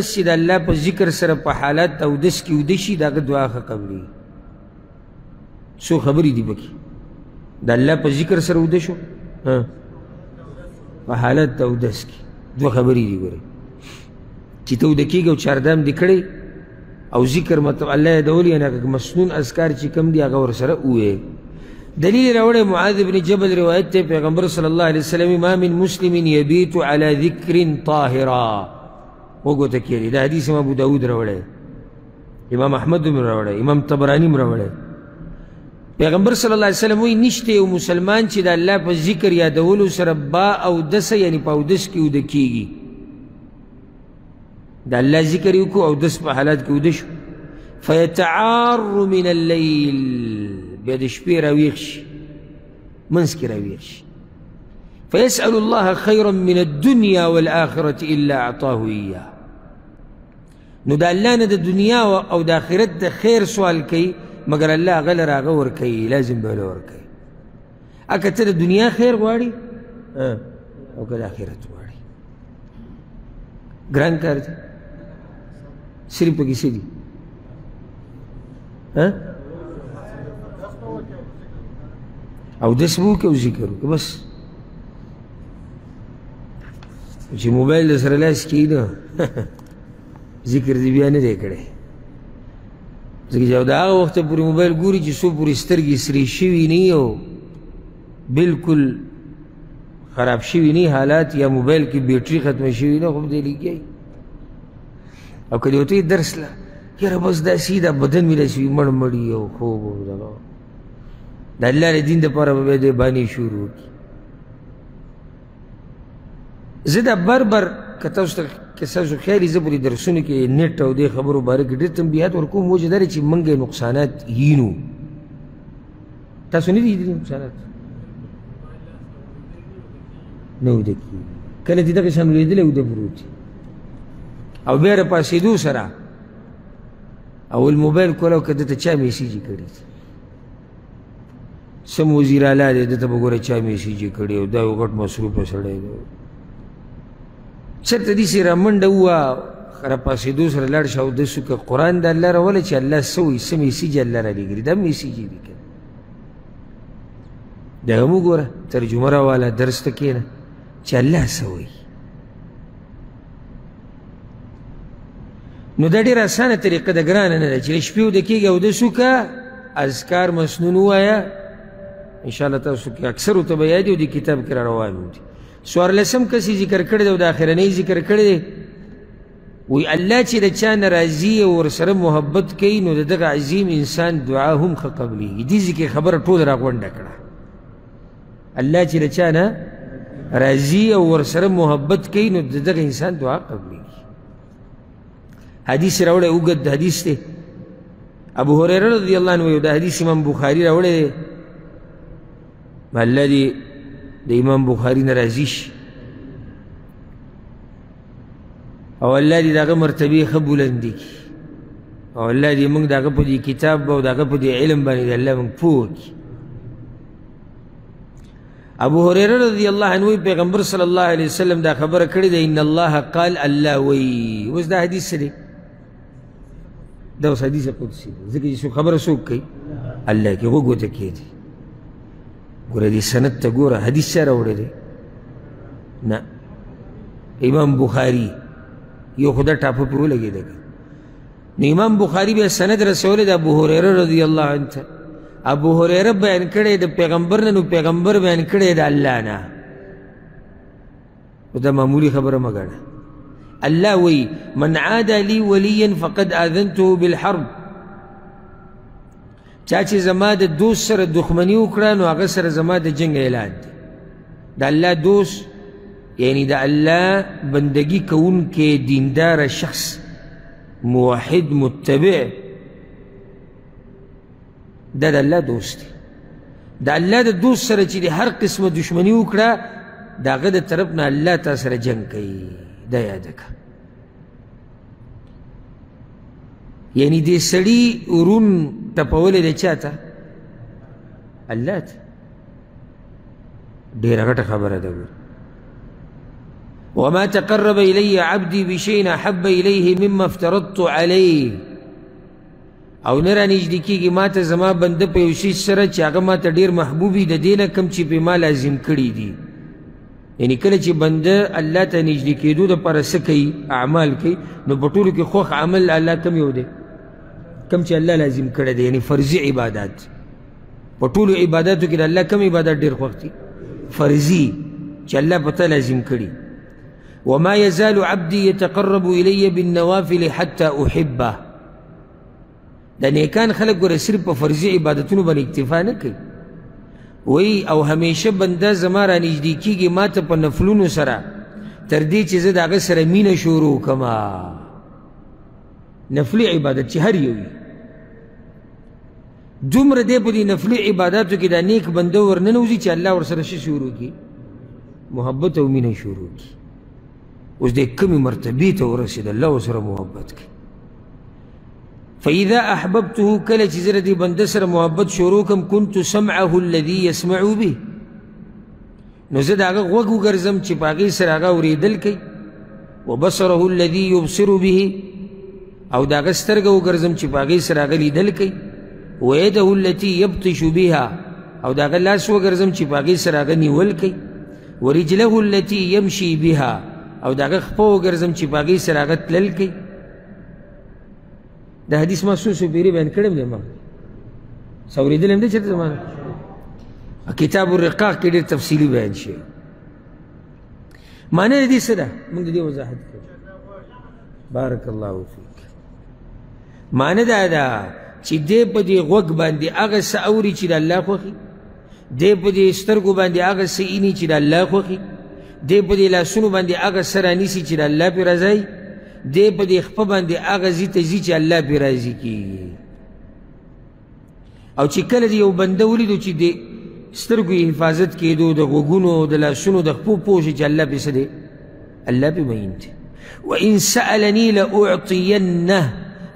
کس چې د الله په ذکر سره په حالت او دس کې وده شي دغه دعا ښه قبلي څو خبرې دي پکې د الله په ذکر سره وده شو په حالت او دس کې دوه خبرې دي ګورې چې ته وده کېږي او چاردام دې کړی او ذکر مطلب الله یادول یعنی هغه مسنون اذکار چې کوم دي هغه ورسره ووایې دلیل راوړی معاذ بن جبل روایت ته پیغمبر صلی الله علیه وسلم ما من مسلم یبیت علی ذکر طاهرا وګوته کېږي دا حدیث امام ابو داود راوړی امام احمد هم راوړی امام طبراني هم راوړی پیغمبر صلی الله علیه وسلم وایي نشته یو مسلمان چې د الله په ذکر یادولو سره با اودس یعنی په اودس کې اوده کېږي د الله ذکر یې وکړو اودس په حالت کې اوده شو فیتعار من اللیل بیا د شپې راویښ شي منځ کې راویل شي فيسأل الله خيرا من الدنيا والآخرة إلا أعطاه إياه نو د الله نه د دنیا او د آخرت د خیر سوال کوي مګر الله هغه له هغه ورکوي لازم به له ورکوي اکه ته د دنیا خیر غواړي او که د آخرت غواړي ګران کار دی صرف پکې څه دي ها او د سبو کې ذکر وکړه بس چې موبایل سره لاس کې نه ذکر دی بیا نه دی کړی ځکه چې دا هغه وخت پورې موبایل ګوري چې څو پورې سترګې سرې شوي نه او بالکل خراب شوي نه حالات یا موبایل کې بیټري ختمه شوي نه خو دې لګي او که یو ته درس لا یاره بس دا سیده بدن مې داسې مړ مړ وي او خوب او دغه د الله د دین دپاره به بیا دی بانې شروع کړي زه دا بر بر که تاسو ته که ستاسو خیال زه په دې درسونو کې نېټ او دې خبرو باره کې ډېر تنبیهات ورکوم وجه دا چې موږ نقصانات یینو تاسو نه دي دي چارات نو د کی کله چې دغه شان ولیدل او د بروت او بیر پاسې دو سره او الموبایل کولو کده ته چا میسیج کړی سم وزیر اعلی دې ته وګوره چا میسیج کړی او دا یو غټ مصروف سړی دی چېرته دي چې رامنډه ووه راپاڅېدو سره لاړ شه اودس وکړه قرآن د الله راوله چې الله څه وایي څه میسیج الله رالیږلي دا میسیج یې دي که دا هم وګوره ترجمه راواله درس ته کښېنه چې الله څه وایي نو دا ډېره اسانه طریقه ده ګرانه نه ده چې شپې وده کېږي اودس وکړه اذکار مسنون ووایه انشاءالله تاسو کې اکثرو ته به یاد دي او دې کتاب کې را روان دي څوارلسم کس یې ذکر کړی دی او د اخرنۍ ذکر کړی دی وی الله چې د چا نه راضي او ورسره محبت کوي نو د دغه عظیم انسان دعا هم ښه قبلېږي دې ذکر خبره ټول راغونډه کړه الله چې د چا نه راضي او ورسره محبت کوي نو د دغه انسان دعا قبلېږي حدیث راوړی اوږد حدیث دی ابو هريره رضی الله عنه یو د حدیث امام بخاری راوړی الله دې د امام بخاري نه راضي شي او الله دې د هغه مرتبې ښه بلندې کړي او الله دې موږ د هغه په دې کتاب او د هغه په دې علم باندې د الله موږ پوه کړي ابو هريره رضی الله عنه پیغمبر صلی الله علیه وسلم دا خبره کړې ده ان الله قال الله وی اوس دا حدیث دی دا اوس حدیث قدسی دی ځکه چې څوک خبره څوک کوي الله کې غوږ ورته کېږي ګوره دې سند ته ګوره حدیث چا راوړی دی نه امام بخاري یو خو دا ټاپه پرې ولګېده نو امام بخاري بیا سند رسولی د ابو هریره رضی الله عنه ته ابو هریره بیان کړی د پیغمبر نه نو پیغمبر بیان کړی د الله نه دا معمولی خبره مګاړه الله وی من عاد لي وليا فقد اذنته بالحرب چا چې زما د دوست سره دښمنی وکړه نو هغه سره زما د جنگ اعلان دی د الله دوست یعنی د الله بندگی کوونکی دیندار شخص موحد متبع دا د الله دوست دی د الله د دوست سره چې د هر قسمه دشمني وکړه د هغه د طرف نه الله تا سره جنګ کوي دا یاده کړه یعنی دې سړي ورون ټپولی دی چا ته الله ته ډېره غټه خبره ده ګوره وما تقرب إلي عبدي بشيء أحب إليه مما افترضت عليه او نه رانږدې کېږي ما ته زما بنده په یو شي سره چې هغه ما ته ډېر محبوب وي د دې نه کوم چې پې ما لازم کړي دي یعنی کله چې بنده الله ته نږدې کېدو دپاره څه کوي اعمال کوي نو په ټولو کې خوښ عمل الله کوم یو دی کوم چې الله لازم کړی دی یعنی فرضي عبادات په ټولو عباداتو کې د الله کوم عبادت ډېر خوښ دی فرضي چې الله په تا لازم کړي وما يزال عبدي يتقرب الي بالنوافل حتى احبه د نیکان خلک ګوره صرف په فرضي عبادتونو باندې اکتفا نه کوي وی او همیشه بنده زما را نږدې کیږي ما ته په نفلونو سره تر دې چې زه د هغه سره مینه شروع کما نفلي عبادت چې هر یو وي دومره دی په دې نفلي عباداتو کې دا نیک بنده ورننوځي چې الله ورسره څه شروع کړي محبت او مینه شروع کړي اوس دې کومې مرتبې ته ورسېد الله ورسره محبت کړي فإذا أحببته کله چې زه د دې بنده سره محبت شروع کړم كنت سمعه الذي يسمع به نو زه د هغه غوږ وګرځم چې په هغې سره هغه اورېدل کوي وبصره الذي یبصر به او د هغه سترګه وګرځم چې په هغې سره هغه لیدل کوي ویده التي یبطش بها او د هغه لاس وګرځم چې په هغې سره هغه نیول کوي ورجله التي یمشي بها او د هغه خپه وګرځم چې په هغې سره هغه تلل کوي د حدیث ما څو څو پیری بیان کړم دی ما سوریدل هم دی چېرته زما کتاب الرقاق کې ډېر تفصیلي بیان شي معنی د دې څه ده موږ د دې وضاحت کوو بارک الله فیک معنی دا ده چې دې په دې غوږ باندې هغه څه اوري چې د الله خوښي دې په دې سترګو باندې هغه څه ویني چې د الله خوښي دې په دې لاسونو باندې هغه څه رانیسي چې د الله پرې راځي دی په دې خپه باندې هغه ځي ته ځي چې الله پرې راضي کېږي او چې کله دې یو بنده ولیدو چې د سترګو یې حفاظت کېدو د غوږونو د لاسونو د خپو پوه شي چې الله پرې څه دی الله پرې مین دی وان سألني لأعطينه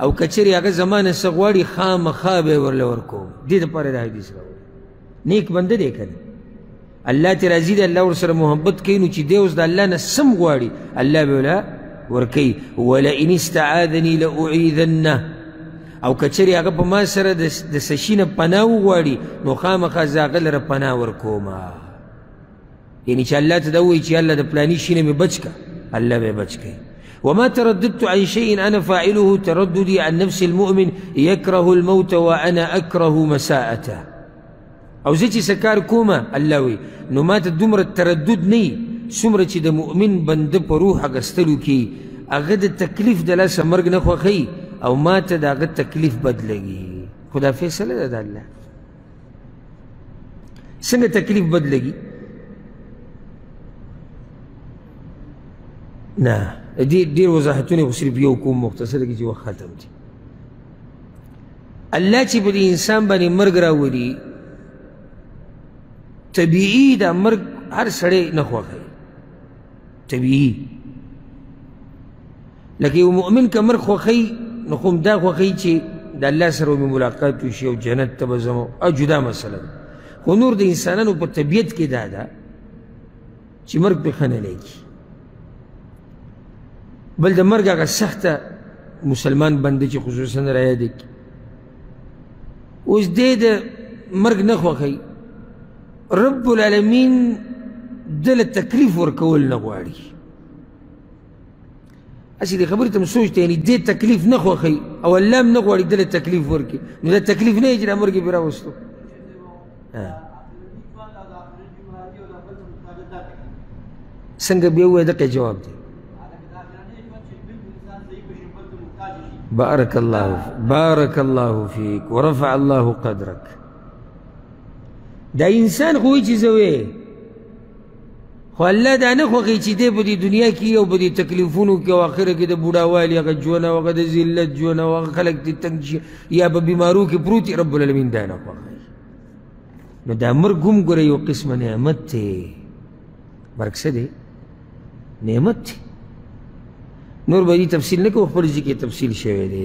او کچری هغه زمانه سغواړي خامخا به ورله ورکوم دې لپاره د حدیث راوړي نیک بنده دی کنه الله ته راضي دی الله ورسره محبت کوي نو چې دی اوس د الله نه سم غواړي الله به ولا ورکوي ولئن استعاذني لاعيذنه او کچری هغه په ما سره د سشینه پناه وغواړي نو خامخا زه هغه لره پناه ورکوم یعنی چې الله ته دا ووایي چې الله د پلاني شي نه مې بچ کړه الله به یې بچ کوي وما ترددت عن شيء أنا فاعله ترددي عن نفس المؤمن يكره الموت وأنا أكره مساءته او زه چې سکار کوم الله وي نو ما ته دومره تردد نه وي څومره چې د مؤمن بنده په روح اخیستلو کې هغه د تکلیف د لاسه مرګ نه خوښوي او ما ته د هغه تکلیف بد لګي خو دا فیصله ده د الله څنګه تکلیف بد لګي نه دې ډېر وضاحتونه خو صرف یو کوم مختصر کې چې وخت ختم دي الله چې په دې انسان باندې مرګ راولي طبیعي دا مرګ هر سړی نه خوښوي طبیعي لکه یو مؤمن که مرګ خوښوي نو خو دا خوښوي چې د الله سره مې ملاقات وشي او جنت ته به ځم او جدا مسله ده خو نور د انسانانو په طبیعت کې دا ده چې مرګ پې ښه نه لګي بل د مرګ هغه سخته مسلمان بنده چې خصوصا رایادې کړي اوس دی د مرګ نه خوښوي رب العالمین دل تکلیف ورکول نه غواړي اسی دې خبرې ته مې سوچ ته یعنی دې تکلیف نه خوښوي او الله هم نه غواړي دل تکلیف ورکړي نو دا تکلیف نه یې چې دا مرګې پرې راوستو څنګه بیا ووایه دقه جواب دی بارك الله بارك الله فيك ورفع الله قدرك دا انسان خو چې زه وې خو الله دا نه خوښوي چې دی په دې دنیا کې او په دې تکلیفونو کې او آخره کې د بوډاوالي هغه ژوند او هغه د ذلت ژوند او هغه خلک ترې تنګ شي یا په بیمارو کې پروت رب العالمین دا نه خوښوي نو دا مرګ هم ګوره یو قسمه نعمت دی مرګ څه دی نعمت دی نور به دې تفصیل نه کوو خپل ځای کې تفصیل شوی دی